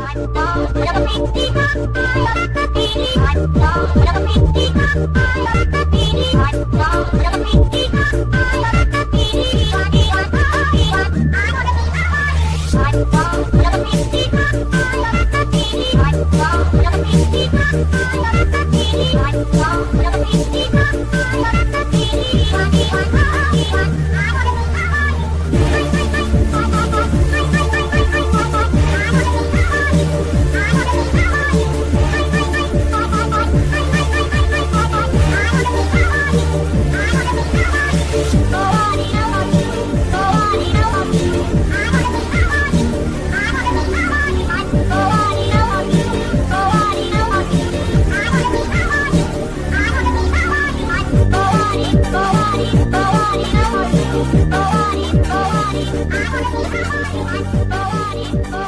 I'm body, body.